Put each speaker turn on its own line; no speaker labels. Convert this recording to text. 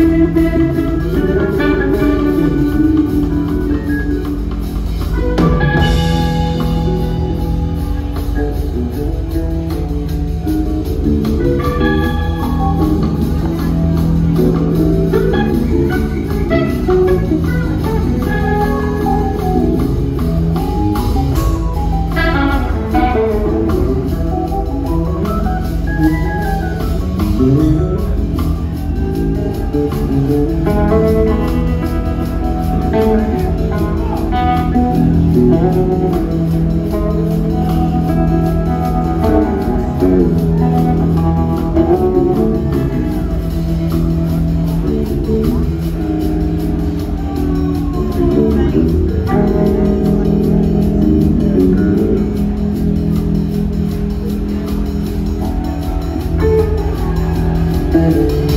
Música better